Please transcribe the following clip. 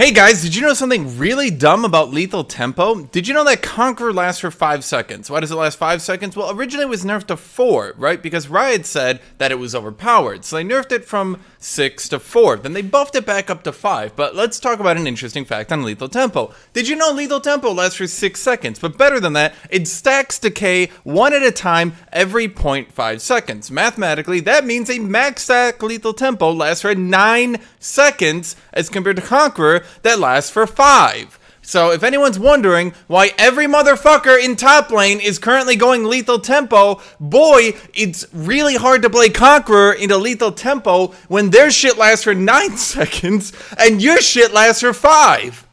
Hey guys, did you know something really dumb about Lethal Tempo? Did you know that Conqueror lasts for 5 seconds? Why does it last 5 seconds? Well, originally it was nerfed to 4, right? Because Riot said that it was overpowered. So they nerfed it from 6 to 4. Then they buffed it back up to 5. But let's talk about an interesting fact on Lethal Tempo. Did you know Lethal Tempo lasts for 6 seconds? But better than that, it stacks decay one at a time every 0.5 seconds. Mathematically, that means a max stack Lethal Tempo lasts for 9 seconds as compared to Conqueror that lasts for five. So if anyone's wondering why every motherfucker in top lane is currently going lethal tempo, boy, it's really hard to play Conqueror into lethal tempo when their shit lasts for 9 seconds and your shit lasts for 5.